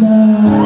love.